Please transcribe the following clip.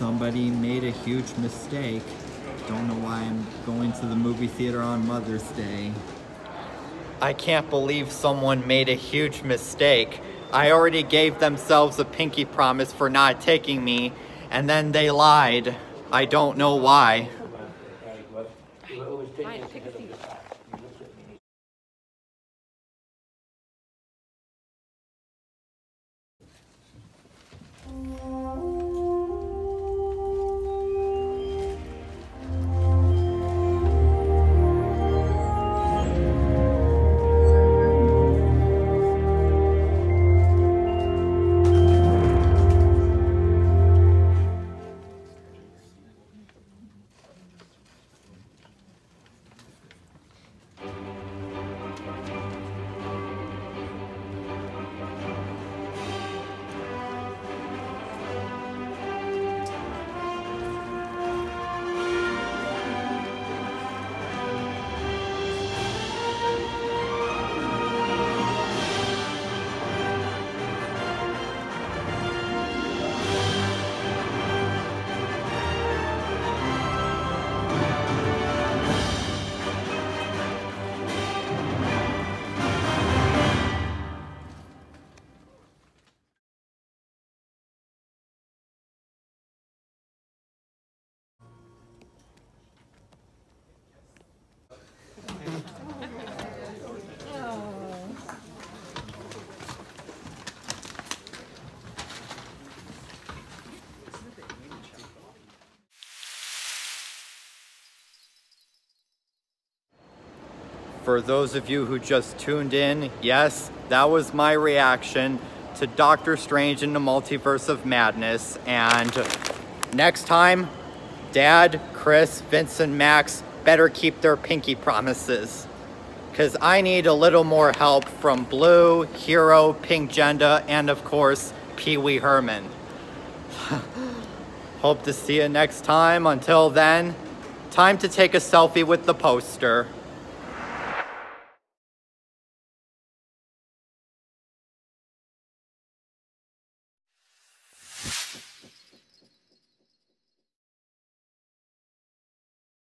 somebody made a huge mistake. Don't know why I'm going to the movie theater on Mother's Day. I can't believe someone made a huge mistake. I already gave themselves a pinky promise for not taking me, and then they lied. I don't know why. Fine, take For those of you who just tuned in, yes, that was my reaction to Doctor Strange in the Multiverse of Madness. And next time, Dad, Chris, Vincent, Max better keep their pinky promises. Because I need a little more help from Blue, Hero, Pink Jenda, and of course, Pee Wee Herman. Hope to see you next time. Until then, time to take a selfie with the poster.